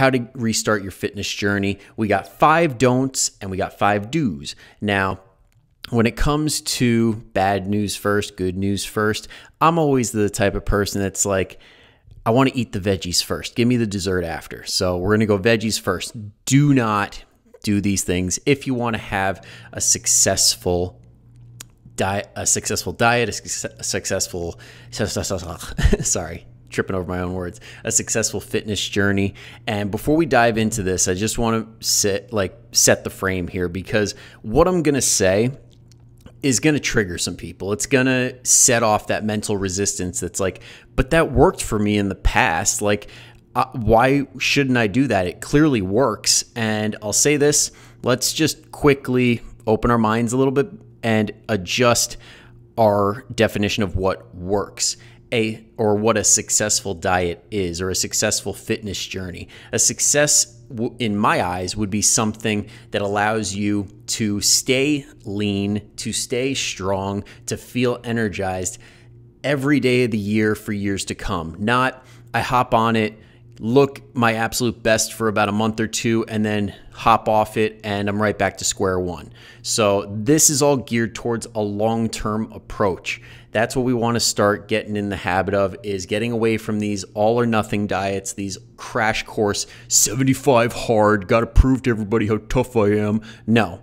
how to restart your fitness journey. We got five don'ts and we got five do's. Now, when it comes to bad news first, good news first, I'm always the type of person that's like, I want to eat the veggies first. Give me the dessert after. So we're going to go veggies first. Do not do these things if you want to have a successful diet, a successful diet, a successful, sorry, tripping over my own words, a successful fitness journey. And before we dive into this, I just want to set like set the frame here because what I'm going to say is going to trigger some people. It's going to set off that mental resistance that's like, but that worked for me in the past. Like, uh, why shouldn't I do that? It clearly works. And I'll say this let's just quickly open our minds a little bit and adjust our definition of what works a or what a successful diet is or a successful fitness journey. A success in my eyes would be something that allows you to stay lean, to stay strong, to feel energized every day of the year for years to come. Not I hop on it look my absolute best for about a month or two and then hop off it and I'm right back to square one. So this is all geared towards a long-term approach. That's what we want to start getting in the habit of is getting away from these all or nothing diets, these crash course 75 hard, got to prove to everybody how tough I am. No.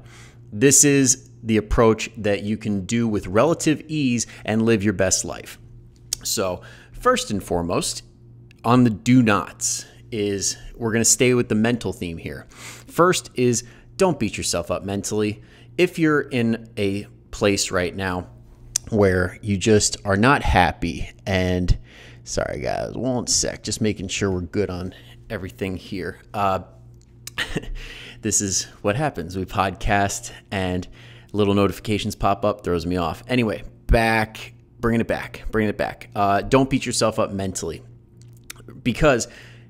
This is the approach that you can do with relative ease and live your best life. So, first and foremost, on the do nots is we're going to stay with the mental theme here. First is don't beat yourself up mentally. If you're in a place right now where you just are not happy and sorry guys, one sec, just making sure we're good on everything here. Uh, this is what happens. We podcast and little notifications pop up, throws me off. Anyway, back, bringing it back, bringing it back. Uh, don't beat yourself up mentally because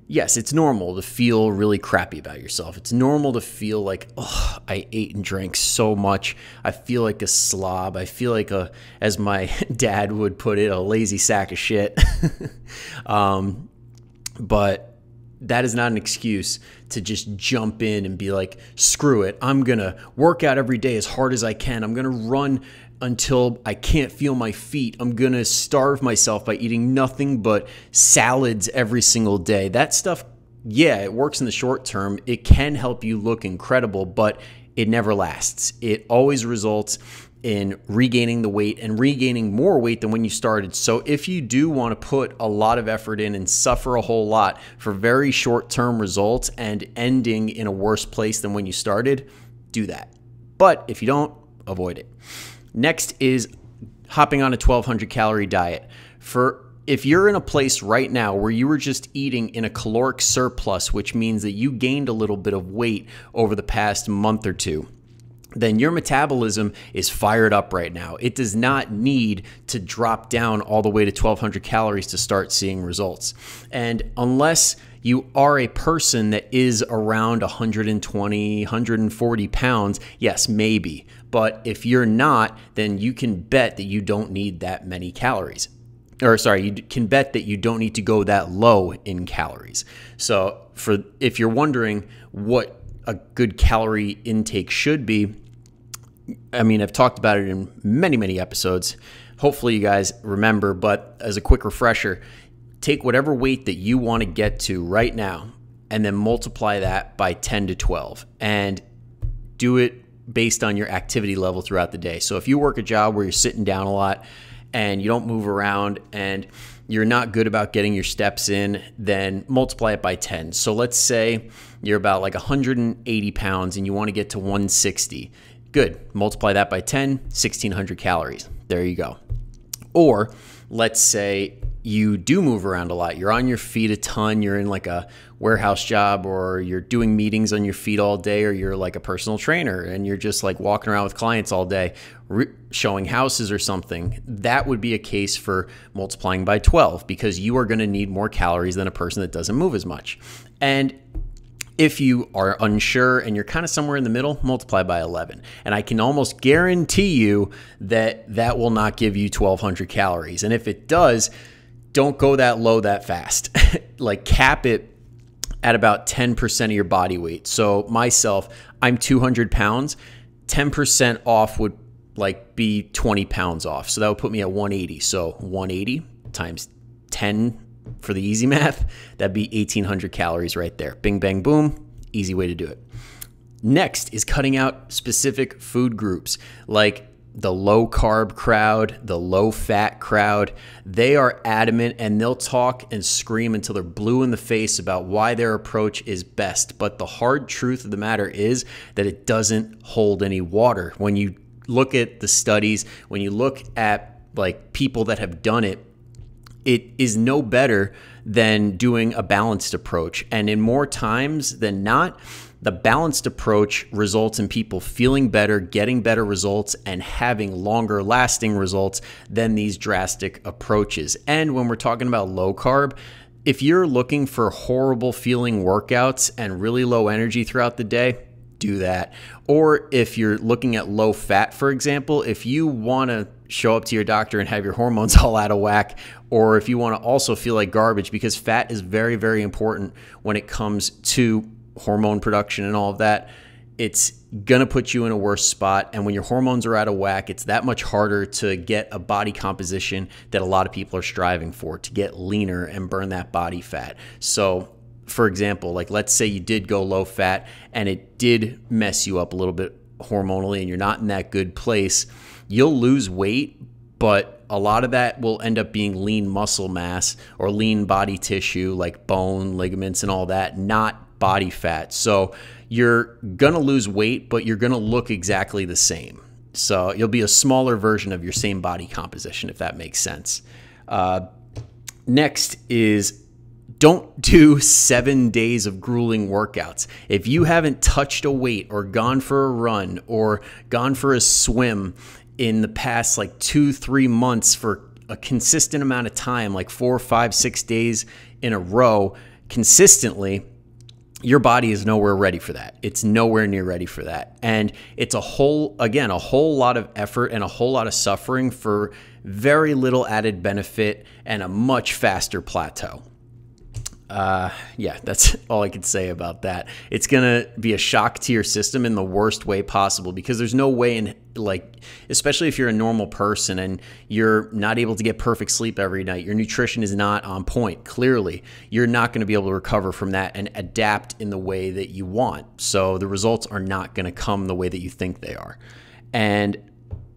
yes, it's normal to feel really crappy about yourself. It's normal to feel like, oh, I ate and drank so much. I feel like a slob. I feel like a, as my dad would put it, a lazy sack of shit. um, but that is not an excuse to just jump in and be like, screw it. I'm going to work out every day as hard as I can. I'm going to run until I can't feel my feet. I'm going to starve myself by eating nothing but salads every single day. That stuff, yeah, it works in the short term. It can help you look incredible, but it never lasts. It always results in regaining the weight and regaining more weight than when you started. So if you do want to put a lot of effort in and suffer a whole lot for very short-term results and ending in a worse place than when you started, do that. But if you don't, avoid it. Next is hopping on a 1200 calorie diet. For if you're in a place right now where you were just eating in a caloric surplus, which means that you gained a little bit of weight over the past month or two, then your metabolism is fired up right now. It does not need to drop down all the way to 1200 calories to start seeing results. And unless you are a person that is around 120, 140 pounds, yes, maybe. But if you're not, then you can bet that you don't need that many calories. Or sorry, you can bet that you don't need to go that low in calories. So for if you're wondering what a good calorie intake should be, I mean, I've talked about it in many, many episodes. Hopefully, you guys remember, but as a quick refresher, take whatever weight that you want to get to right now and then multiply that by 10 to 12 and do it based on your activity level throughout the day. So if you work a job where you're sitting down a lot and you don't move around and you're not good about getting your steps in, then multiply it by 10. So let's say you're about like 180 pounds and you want to get to 160. Good. Multiply that by 10, 1600 calories. There you go. Or let's say you do move around a lot. You're on your feet a ton. You're in like a warehouse job or you're doing meetings on your feet all day or you're like a personal trainer and you're just like walking around with clients all day showing houses or something. That would be a case for multiplying by 12 because you are going to need more calories than a person that doesn't move as much. And if you are unsure and you're kind of somewhere in the middle, multiply by 11. And I can almost guarantee you that that will not give you 1200 calories. And if it does, don't go that low that fast. like cap it at about 10% of your body weight. So myself, I'm 200 pounds. 10% off would like be 20 pounds off. So that would put me at 180. So 180 times 10 for the easy math, that'd be 1800 calories right there. Bing, bang, boom. Easy way to do it. Next is cutting out specific food groups like the low carb crowd, the low fat crowd, they are adamant and they'll talk and scream until they're blue in the face about why their approach is best. But the hard truth of the matter is that it doesn't hold any water. When you look at the studies, when you look at like people that have done it, it is no better than doing a balanced approach. And in more times than not, the balanced approach results in people feeling better, getting better results, and having longer lasting results than these drastic approaches. And when we're talking about low carb, if you're looking for horrible feeling workouts and really low energy throughout the day, do that. Or if you're looking at low fat, for example, if you want to show up to your doctor and have your hormones all out of whack, or if you want to also feel like garbage, because fat is very, very important when it comes to hormone production and all of that, it's going to put you in a worse spot. And when your hormones are out of whack, it's that much harder to get a body composition that a lot of people are striving for to get leaner and burn that body fat. So, for example, like let's say you did go low fat and it did mess you up a little bit hormonally and you're not in that good place, you'll lose weight, but a lot of that will end up being lean muscle mass or lean body tissue like bone, ligaments, and all that, not body fat. So you're to lose weight, but you're to look exactly the same. So you'll be a smaller version of your same body composition, if that makes sense. Uh, next is don't do seven days of grueling workouts. If you haven't touched a weight or gone for a run or gone for a swim in the past like two, three months for a consistent amount of time, like four, five, six days in a row, consistently, your body is nowhere ready for that. It's nowhere near ready for that. And it's a whole, again, a whole lot of effort and a whole lot of suffering for very little added benefit and a much faster plateau uh, yeah, that's all I could say about that. It's gonna be a shock to your system in the worst way possible because there's no way in like, especially if you're a normal person and you're not able to get perfect sleep every night, your nutrition is not on point. Clearly, you're not to be able to recover from that and adapt in the way that you want. So the results are not to come the way that you think they are. And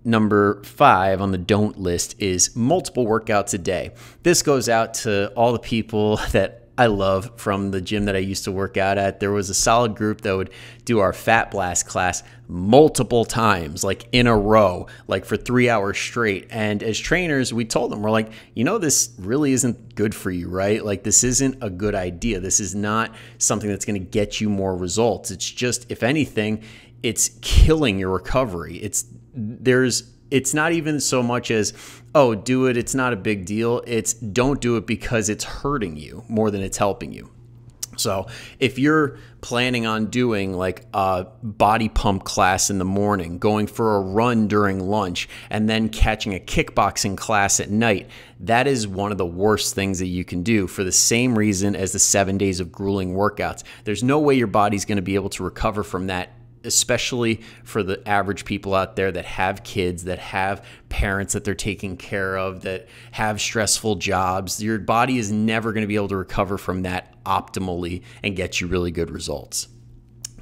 number five on the don't list is multiple workouts a day. This goes out to all the people that I love from the gym that I used to work out at. There was a solid group that would do our fat blast class multiple times, like in a row, like for three hours straight. And as trainers, we told them, we're like, you know, this really isn't good for you, right? Like, this isn't a good idea. This is not something that's going to get you more results. It's just, if anything, it's killing your recovery. It's, there's, it's not even so much as oh, do it, it's not a big deal. It's don't do it because it's hurting you more than it's helping you. So, if you're planning on doing like a body pump class in the morning, going for a run during lunch, and then catching a kickboxing class at night, that is one of the worst things that you can do for the same reason as the seven days of grueling workouts. There's no way your body's going to be able to recover from that especially for the average people out there that have kids, that have parents that they're taking care of, that have stressful jobs. Your body is never going to be able to recover from that optimally and get you really good results.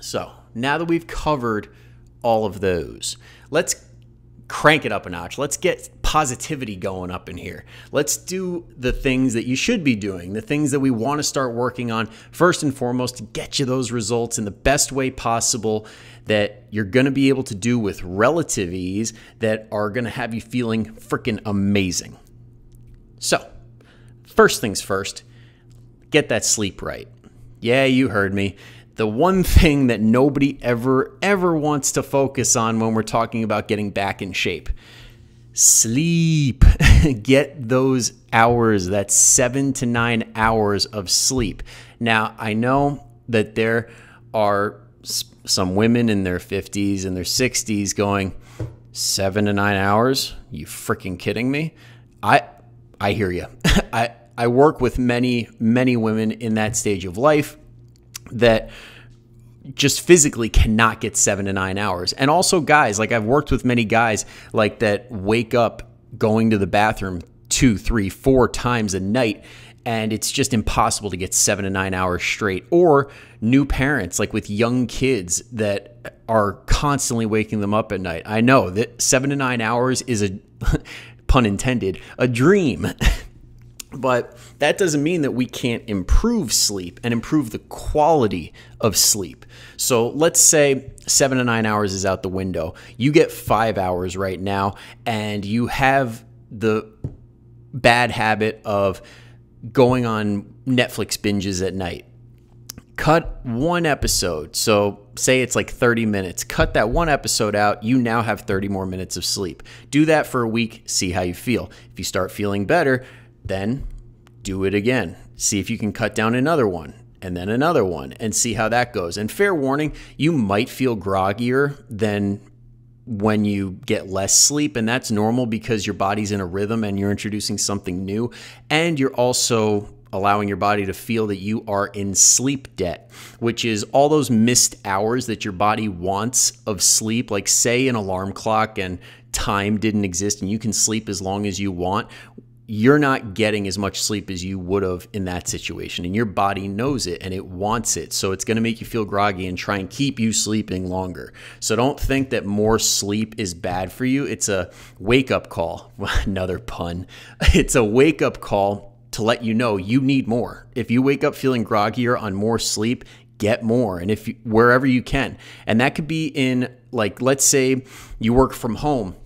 So, now that we've covered all of those, let's crank it up a notch. Let's get positivity going up in here. Let's do the things that you should be doing, the things that we want to start working on first and foremost to get you those results in the best way possible that you're going to be able to do with relative ease that are going to have you feeling freaking amazing. So, first things first, get that sleep right. Yeah, you heard me the one thing that nobody ever, ever wants to focus on when we're talking about getting back in shape sleep. Get those hours, that seven to nine hours of sleep. Now, I know that there are some women in their 50s and their 60s going, seven to nine hours? You freaking kidding me? I I hear you. I I work with many many women in that stage of life that just physically cannot get seven to nine hours. And also, guys, like I've worked with many guys like that wake up going to the bathroom two, three, four times a night. And it's just impossible to get seven to nine hours straight. Or new parents, like with young kids that are constantly waking them up at night. I know that seven to nine hours is a, pun intended, a dream. But that doesn't mean that we can't improve sleep and improve the quality of sleep. So let's say seven to nine hours is out the window. You get five hours right now, and you have the bad habit of going on Netflix binges at night. Cut one episode. So, say it's like 30 minutes. Cut that one episode out. You now have 30 more minutes of sleep. Do that for a week. See how you feel. If you start feeling better, then do it again. See if you can cut down another one and then another one and see how that goes. And fair warning, you might feel groggier than when you get less sleep and that's normal because your body's in a rhythm and you're introducing something new and you're also allowing your body to feel that you are in sleep debt, which is all those missed hours that your body wants of sleep. Like, say, an alarm clock and time didn't exist and you can sleep as long as you want you're not getting as much sleep as you would have in that situation. And your body knows it and it wants it. So it's going to make you feel groggy and try and keep you sleeping longer. So don't think that more sleep is bad for you. It's a wake up call. Another pun. It's a wake up call to let you know you need more. If you wake up feeling groggier on more sleep, get more and if you, wherever you can. And that could be in like let's say you work from home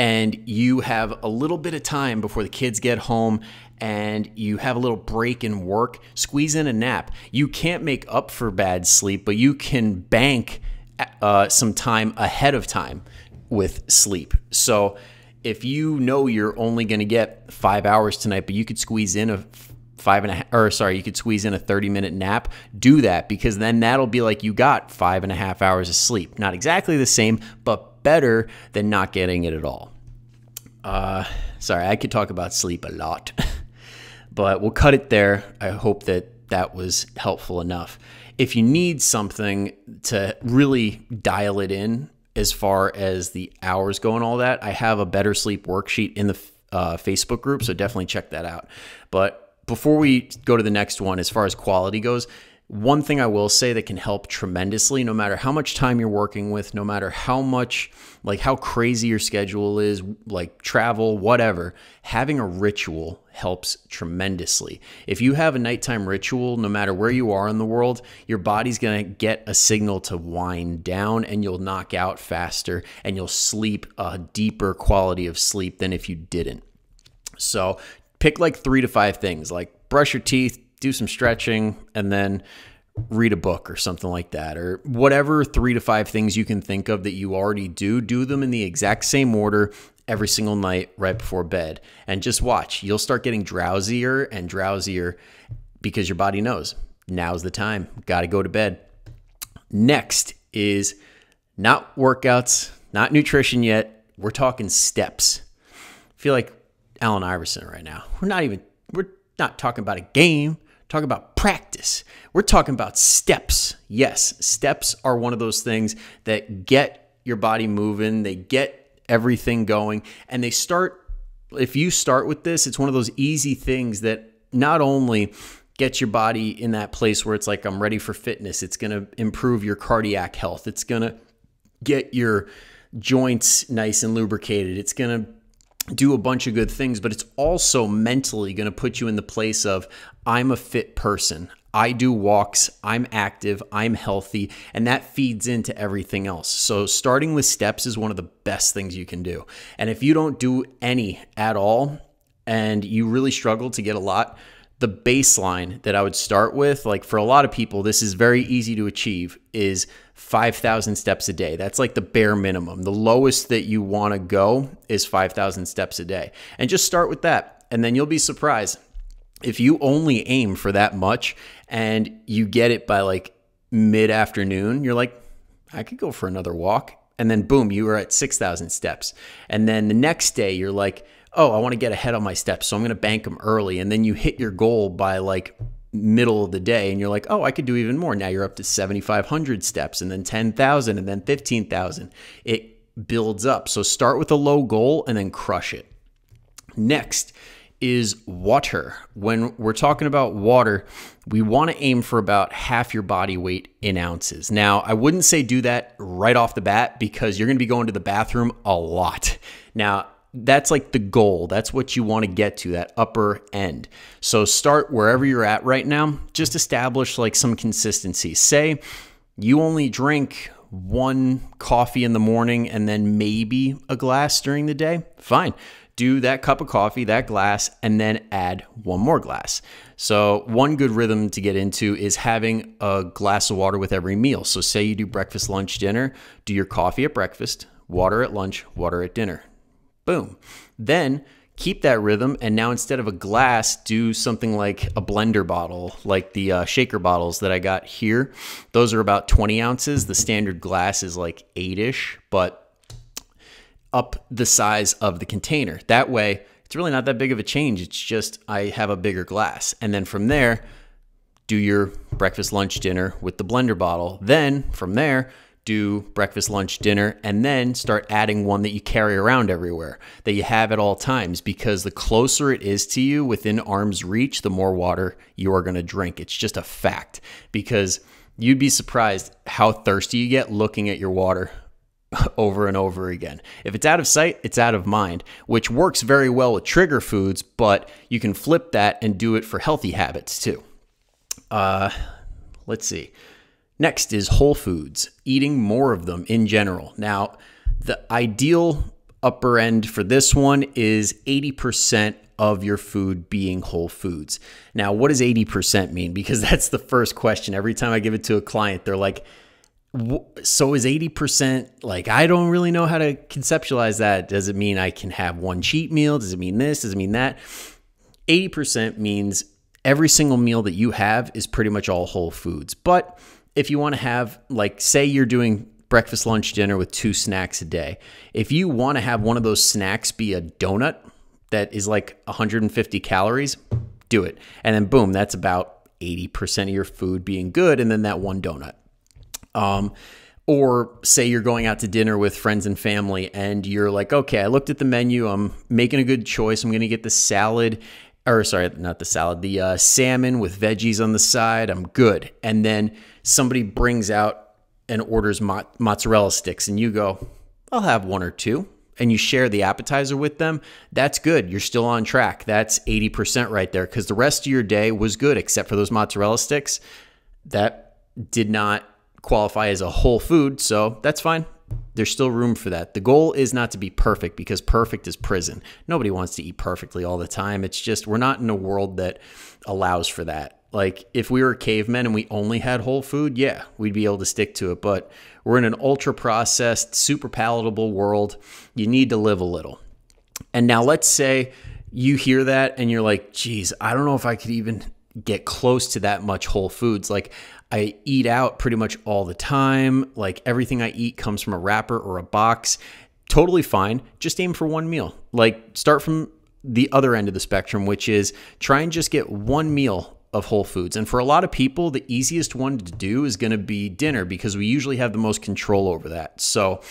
and you have a little bit of time before the kids get home and you have a little break in work, squeeze in a nap. You can't make up for bad sleep, but you can bank uh, some time ahead of time with sleep. So if you know you're only going to get five hours tonight, but you could squeeze in a five and a half, or sorry, you could squeeze in a 30 minute nap, do that because then that'll be like you got five and a half hours of sleep. Not exactly the same, but better than not getting it at all. Uh, sorry, I could talk about sleep a lot, but we'll cut it there. I hope that that was helpful enough. If you need something to really dial it in as far as the hours go and all that, I have a better sleep worksheet in the uh, Facebook group, so definitely check that out. But before we go to the next one, as far as quality goes, one thing I will say that can help tremendously, no matter how much time you're working with, no matter how much, like how crazy your schedule is, like travel, whatever, having a ritual helps tremendously. If you have a nighttime ritual, no matter where you are in the world, your body's gonna get a signal to wind down and you'll knock out faster and you'll sleep a deeper quality of sleep than if you didn't. So pick like three to five things like brush your teeth, do some stretching, and then read a book or something like that, or whatever three to five things you can think of that you already do, do them in the exact same order every single night right before bed. And just watch. You'll start getting drowsier and drowsier because your body knows now's the time. Got to go to bed. Next is not workouts, not nutrition yet. We're talking steps. I feel like Allen Iverson right now. We're not even, we're not talking about a game talk about practice. We're talking about steps. Yes, steps are one of those things that get your body moving, they get everything going, and they start. If you start with this, it's one of those easy things that not only gets your body in that place where it's like, I'm ready for fitness, it's going to improve your cardiac health, it's going to get your joints nice and lubricated, it's going to do a bunch of good things, but it's also mentally going to put you in the place of I'm a fit person. I do walks, I'm active, I'm healthy, and that feeds into everything else. So, starting with steps is one of the best things you can do. And if you don't do any at all and you really struggle to get a lot, the baseline that I would start with, like for a lot of people, this is very easy to achieve, is 5,000 steps a day. That's like the bare minimum. The lowest that you want to go is 5,000 steps a day. And just start with that. And then you'll be surprised if you only aim for that much and you get it by like mid afternoon, you're like, I could go for another walk. And then boom, you are at 6,000 steps. And then the next day, you're like, oh, I want to get ahead on my steps. So I'm going to bank them early. And then you hit your goal by like middle of the day and you're like, oh, I could do even more. Now you're up to 7,500 steps and then 10,000 and then 15,000. It builds up. So start with a low goal and then crush it. Next is water. When we're talking about water, we want to aim for about half your body weight in ounces. Now, I wouldn't say do that right off the bat because you're going to be going to the bathroom a lot. Now, that's like the goal. That's what you want to get to, that upper end. So start wherever you're at right now. Just establish like some consistency. Say you only drink one coffee in the morning and then maybe a glass during the day. Fine. Do that cup of coffee, that glass, and then add one more glass. So, one good rhythm to get into is having a glass of water with every meal. So, say you do breakfast, lunch, dinner, do your coffee at breakfast, water at lunch, water at dinner Boom. Then keep that rhythm and now instead of a glass do something like a blender bottle like the uh, shaker bottles that i got here. Those are about 20 ounces. The standard glass is like 8ish but up the size of the container. That way it's really not that big of a change. It's just i have a bigger glass. And then from there do your breakfast lunch dinner with the blender bottle. Then from there do breakfast, lunch, dinner, and then start adding one that you carry around everywhere, that you have at all times, because the closer it is to you within arm's reach, the more water you are going to drink. It's just a fact, because you'd be surprised how thirsty you get looking at your water over and over again. If it's out of sight, it's out of mind, which works very well with trigger foods, but you can flip that and do it for healthy habits too. Uh, let's see. Next is whole foods, eating more of them in general. Now, the ideal upper end for this one is 80% of your food being whole foods. Now, what does 80% mean? Because that's the first question. Every time I give it to a client, they're like, so is 80% like I don't really know how to conceptualize that. Does it mean I can have one cheat meal? Does it mean this? Does it mean that? 80% means every single meal that you have is pretty much all whole foods. But if you want to have, like, say you're doing breakfast, lunch, dinner with two snacks a day, if you want to have one of those snacks be a donut that is like 150 calories, do it. And then, boom, that's about 80% of your food being good, and then that one donut. Um, or say you're going out to dinner with friends and family and you're like, okay, I looked at the menu, I'm making a good choice. I'm going to get the salad or sorry, not the salad, the uh, salmon with veggies on the side. I'm good. And then somebody brings out and orders mo- mozzarella sticks, and you go, I'll have one or two. And you share the appetizer with them, that's good. You're still on track. That's 80% right there because the rest of your day was good except for those mozzarella sticks. That did not qualify as a whole food, so that's fine there's still room for that. The goal is not to be perfect because perfect is prison. Nobody wants to eat perfectly all the time. It's just we're not in a world that allows for that. Like if we were cavemen and we only had whole food, yeah, we'd be able to stick to it. But we're in an ultra processed, super palatable world. You need to live a little. And now let's say you hear that and you're like, geez, I don't know if I could even get close to that much whole foods. Like I eat out pretty much all the time. Like everything I eat comes from a wrapper or a box. Totally fine. Just aim for one meal. Like start from the other end of the spectrum, which is try and just get one meal of whole foods. And for a lot of people, the easiest one to do is going to be dinner because we usually have the most control over that. So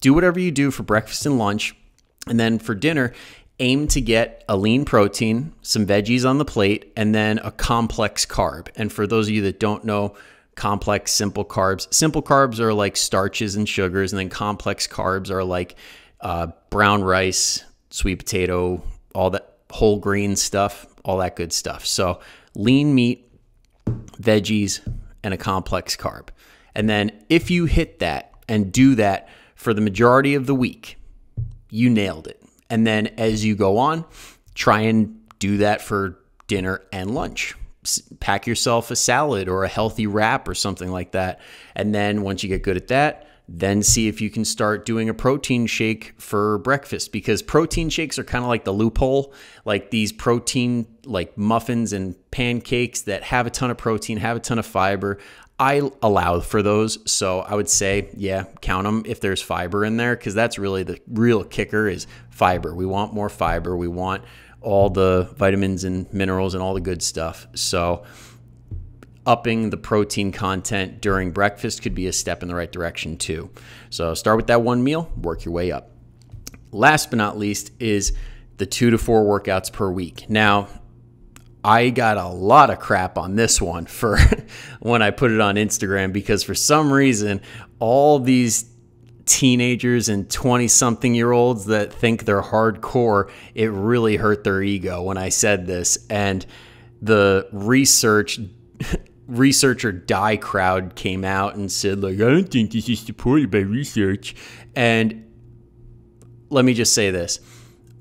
do whatever you do for breakfast and lunch. And then for dinner, aim to get a lean protein, some veggies on the plate, and then a complex carb. And for those of you that don't know, complex, simple carbs, simple carbs are like starches and sugars, and then complex carbs are like uh, brown rice, sweet potato, all that whole grain stuff, all that good stuff. So lean meat, veggies, and a complex carb. And then if you hit that and do that for the majority of the week, you nailed it. And then as you go on, try and do that for dinner and lunch. Pack yourself a salad or a healthy wrap or something like that. And then once you get good at that, then see if you can start doing a protein shake for breakfast because protein shakes are kind of like the loophole like these protein like muffins and pancakes that have a ton of protein have a ton of fiber I allow for those. So I would say, yeah, count them if there's fiber in there because that's really the real kicker is fiber. We want more fiber. We want all the vitamins and minerals and all the good stuff. So, upping the protein content during breakfast could be a step in the right direction too. So, start with that one meal, work your way up. Last but not least is the two to four workouts per week. Now, I got a lot of crap on this one for when I put it on Instagram because for some reason, all these teenagers and 20 something year olds that think they're hardcore, it really hurt their ego when I said this. And the research researcher die crowd came out and said like I don't think this is supported by research and let me just say this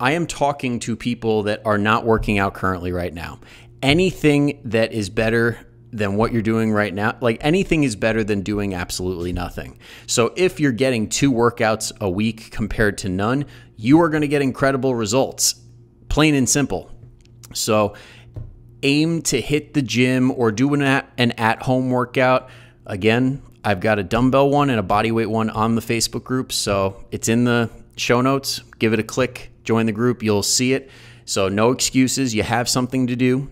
I am talking to people that are not working out currently right now anything that is better than what you're doing right now. Like anything is better than doing absolutely nothing. So if you're getting two workouts a week compared to none, you are going to get incredible results. Plain and simple. So aim to hit the gym or do an at, an at home workout. Again, I've got a dumbbell one and a bodyweight one on the Facebook group. So it's in the show notes. Give it a click, join the group. You'll see it. So no excuses. You have something to do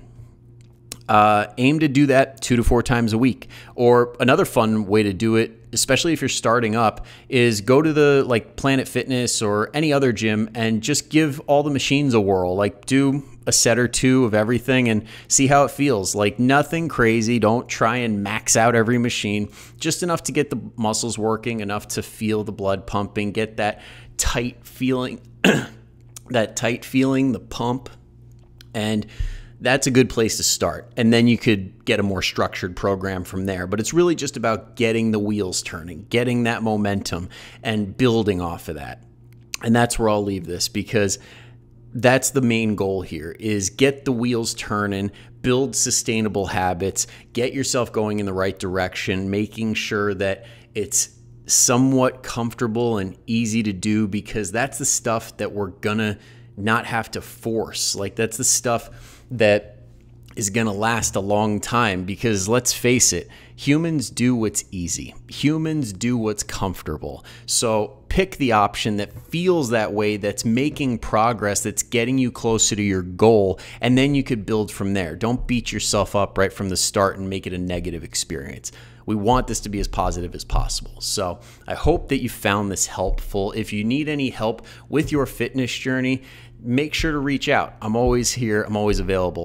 uh, aim to do that two to four times a week. Or another fun way to do it, especially if you're starting up, is go to the like Planet Fitness or any other gym and just give all the machines a whirl. Like do a set or two of everything and see how it feels. Like nothing crazy. Don't try and max out every machine. Just enough to get the muscles working, enough to feel the blood pumping, get that tight feeling, that tight feeling, the pump. And that's a good place to start. And then you could get a more structured program from there. But it's really just about getting the wheels turning, getting that momentum, and building off of that. And that's where I'll leave this because that's the main goal here is get the wheels turning build sustainable habits get yourself going in the right direction making sure that it's somewhat comfortable and easy to do because that's the stuff that we're gonna not have to force like that's the stuff that is to last a long time because let's face it, humans do what's easy. Humans do what's comfortable. So pick the option that feels that way, that's making progress, that's getting you closer to your goal, and then you could build from there. Don't beat yourself up right from the start and make it a negative experience. We want this to be as positive as possible. So I hope that you found this helpful. If you need any help with your fitness journey, make sure to reach out. I'm always here, I'm always available.